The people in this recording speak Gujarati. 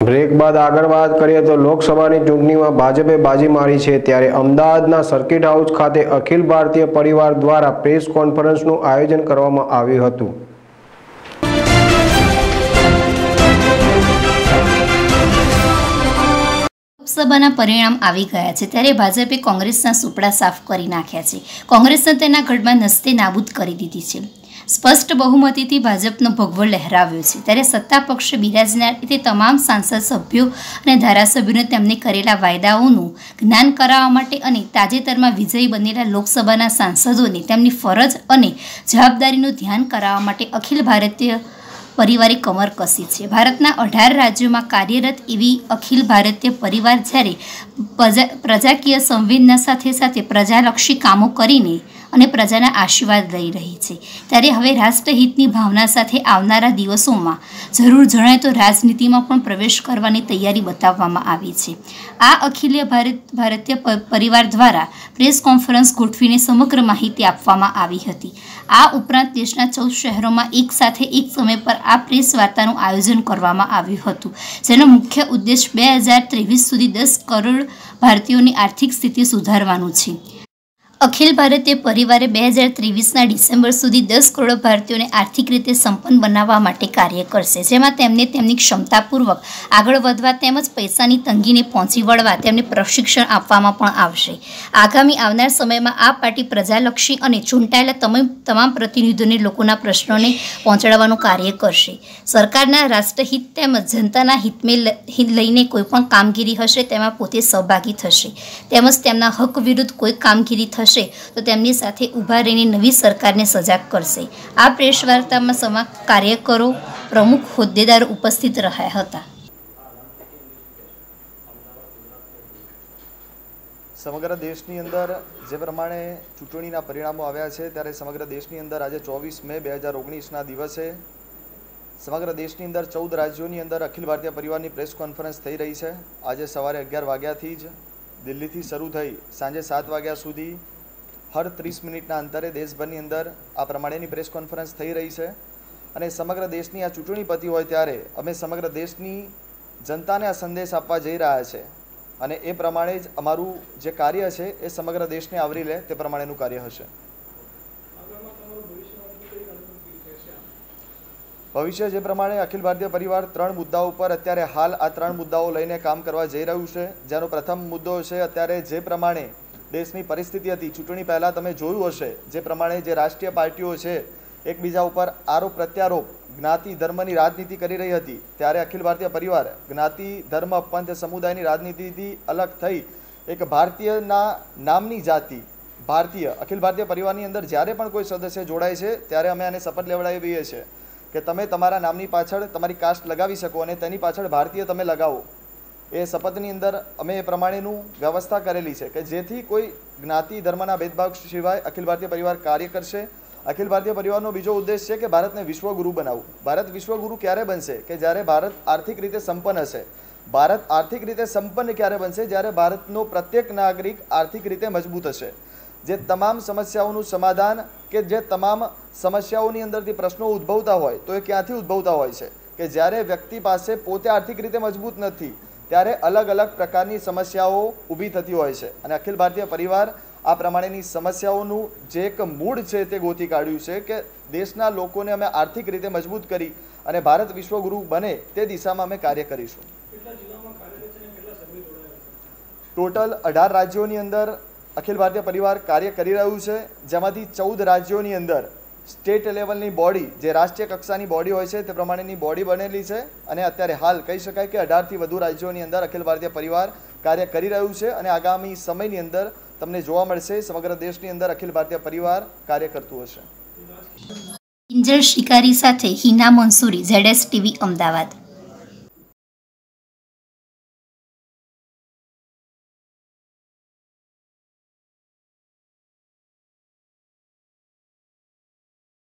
બ્રેક બાદ આગળ વાત કરીએ તો લોકસભાની ચૂંટણીમાં ભાજપે બાજી મારી છે ત્યારે અમદાવાદના સર્કિટ હાઉસ ખાતે અખિલ ભારતીય પરિવાર દ્વારા પ્રેસ કોન્ફરન્સનું આયોજન કરવામાં આવ્યું હતું. લોકસભાના પરિણામ આવી ગયા છે ત્યારે ભાજપે કોંગ્રેસના સુપડા સાફ કરી નાખ્યા છે. કોંગ્રેસને તેના ગઢમાં નસ્તે નાબૂદ કરી દીધી છે. સ્પષ્ટ બહુમતીથી ભાજપનો ભગવો લહેરાવ્યો છે. ત્યારે સત્તા પક્ષ બિરાજનાર તે તમામ સાંસદ સભ્યો અને ધારાસભ્યોને તેમને કરેલા વાયદાઓનું જ્ઞાન કરાવવા માટે અને તાજેતરમાં વિજયી બનેલા લોકસભાના સાંસદોને તેમની ફરજ અને જવાબદારીનું ધ્યાન કરાવવા માટે અખિલ ભારતીય પરિવારે કમર કસી છે. ભારતના અઢાર રાજ્યોમાં કાર્યરત એવી અખિલ ભારતીય પરિવાર જ્યારે પ્રજા, પ્રજાકીય સંવેદના સાથે સાથે પ્રજાલક્ષી કામો કરીને અને પ્રજાના આશીર્વાદ લઈ રહી છે. ત્યારે હવે રાષ્ટ્રહિતની ભાવના સાથે આવનારા દિવસોમાં જરૂર જણાય તો રાજનીતિમાં પણ પ્રવેશ કરવાની તૈયારી બતાવવામાં આવી છે. આ અખિલ્ય ભારત, ભારતીય પરિવાર દ્વારા પ્રેસ કોન્ફરન્સ ગોઠવીને સમગ્ર માહિતી આપવામાં આવી હતી. આ ઉપરાંત દેશના ચૌદ શહેરોમાં એક સાથે એક સમય પર આ પ્રેસ વાર્તાનું આયોજન કરવામાં આવ્યું હતું. જેનો મુખ્ય ઉદ્દેશ બે હજાર ત્રેવીસ સુધી દસ કરોડ ભારતીયોની આર્થિક સ્થિતિ સુધારવાનું છે. અખિલ ભારતીય પરિવારે બે હજાર ત્રેવીસના ડિસેમ્બર સુધી દસ કરોડ ભારતીયોને આર્થિક રીતે સંપન્ન બનાવવા માટે કાર્ય કરશે, જેમાં તેમને તેમની ક્ષમતાપૂર્વક આગળ વધવા તેમજ પૈસાની તંગીને પહોંચી વળવા તેમને પ્રશિક્ષણ આપવામાં પણ આવશે. આગામી આવનાર સમયમાં આ પાર્ટી પ્રજાલક્ષી અને ચૂંટાયેલા તમામ તમામ પ્રતિનિધિઓને લોકોના પ્રશ્નોને પહોંચાડવાનું કાર્ય કરશે. સરકારના રાષ્ટ્રહિત તેમજ જનતાના હિતમે લઈને કોઈપણ કામગીરી હશે, તેમાં પોતે સહભાગી થશે. તેમજ તેમના હક વિરુદ્ધ કોઈ કામગીરી થશે. તો તેમની સાથે ઊભા રહીને નવી સરકારને સજાગ કરશે. આ પ્રેસ વાર્તામાં સમા કાર્યકરો પ્રમુખ હોદ્દેદારો ઉપસ્થિત રહ્યા હતા. સમગ્ર દેશની અંદર જે પ્રમાણે ચૂંટણીના પરિણામો આવ્યા છે, ત્યારે સમગ્ર દેશની અંદર આજે ચોવીસ મે બે હજાર ઓગણીસના દિવસે સમગ્ર દેશની અંદર ચૌદ રાજ્યોની અંદર અખિલ ભારતીય પરિવારની પ્રેસ કોન્ફરન્સ થઈ રહી છે. આજે સવારે અગિયાર વાગ્યાથી જ દિલ્હીથી શરૂ થઈ સાંજે સાત વાગ્યા સુધી હર ત્રીસ મિનિટના અંતરે દેશભરની અંદર આ પ્રમાણેની પ્રેસ કોન્ફરન્સ થઈ રહી છે અને સમગ્ર દેશની આ ચૂંટણી પતી હોય ત્યારે અમે સમગ્ર દેશની જનતાને આ સંદેશ આપવા જઈ રહ્યા છે. અને એ પ્રમાણે જ અમારું જે કાર્ય છે એ સમગ્ર દેશને આવરી લે તે પ્રમાણેનું કાર્ય હશે. ભવિષ્ય જે પ્રમાણે અખિલ ભારતીય પરિવાર ત્રણ મુદ્દાઓ ઉપર અત્યારે હાલ આ ત્રણ મુદ્દાઓ લઈને કામ કરવા જઈ રહ્યું છે. જેનો પ્રથમ મુદ્દો છે અત્યારે જે પ્રમાણે દેશની પરિસ્થિતિ હતી. ચૂંટણી પહેલાં તમે જોયું હશે જે પ્રમાણે જે રાષ્ટ્રીય પાર્ટીઓ છે, એકબીજા ઉપર આરોપ પ્રત્યારોપ, જ્ઞાતિ ધર્મની રાજનીતિ કરી રહી હતી. ત્યારે અખિલ ભારતીય પરિવાર જ્ઞાતિ, ધર્મ પંથ સમુદાયની રાજનીતિથી અલગ થઈ એક ભારતીયના નામની જાતિ, ભારતીય, અખિલ ભારતીય પરિવારની અંદર જ્યારે પણ કોઈ સદસ્ય જોડાય છે, ત્યારે અમે આને શપથ લેવડાવીએ છીએ કે તમે તમારા નામની પાછળ તમારી કાસ્ટ લગાવી શકો અને તેની પાછળ ભારતીય તમે લગાવો. એ શપથની અંદર અમે એ પ્રમાણેનું વ્યવસ્થા કરેલી છે કે જેથી કોઈ જ્ઞાતિ, ધર્મના ભેદભાવ સિવાય અખિલ ભારતીય પરિવાર કાર્ય કરશે. અખિલ ભારતીય પરિવારનો બીજો ઉદ્દેશ છે કે ભારતને વિશ્વગુરુ બનાવવું. ભારત વિશ્વગુરુ ક્યારે બનશે? કે જ્યારે ભારત આર્થિક રીતે સંપન્ન હશે. ભારત આર્થિક રીતે સંપન્ન ક્યારે બનશે? જ્યારે ભારતનો પ્રત્યેક નાગરિક આર્થિક રીતે મજબૂત હશે. જે તમામ સમસ્યાઓનું સમાધાન કે જે તમામ સમસ્યાઓની અંદરથી પ્રશ્નો ઉદ્ભવતા હોય તો એ ક્યાંથી ઉદ્ભવતા હોય છે? કે જ્યારે વ્યક્તિ પાસે પોતે આર્થિક રીતે મજબૂત નથી ત્યારે અલગ અલગ પ્રકારની સમસ્યાઓ ઊભી થતી હોય છે. અને અખિલ ભારતીય પરિવાર આ પ્રમાણેની સમસ્યાઓનું જે એક મૂળ છે તે ગોતી કાઢ્યું છે કે દેશના લોકોને અમે આર્થિક રીતે મજબૂત કરી અને ભારત વિશ્વગુરુ બને તે દિશામાં અમે કાર્ય કરીશું. ટોટલ અઢાર રાજ્યોની અંદર અખિલ ભારતીય પરિવાર કાર્ય કરી રહ્યું છે. જેમાંથી ચૌદ રાજ્યોની અંદર સ્ટેટ લેવલની બોડી, જે રાષ્ટ્રીય કક્ષાની બોડી હોય છે, તે પ્રમાણેની બોડી બનેલી છે અને અત્યારે હાલ કહી શકાય કે અઢારથી વધુ રાજ્યોની અંદર અખિલ ભારતીય પરિવાર કાર્ય કરી રહ્યું છે અને આગામી સમયની અંદર તમને જોવા મળશે, સમગ્ર દેશની અંદર અખિલ ભારતીય પરિવાર કાર્ય કરતું હશે. કિંજલ શિકારી સાથે હિના મંસૂરી, ઝેડએસ ટીવી, અમદાવાદ.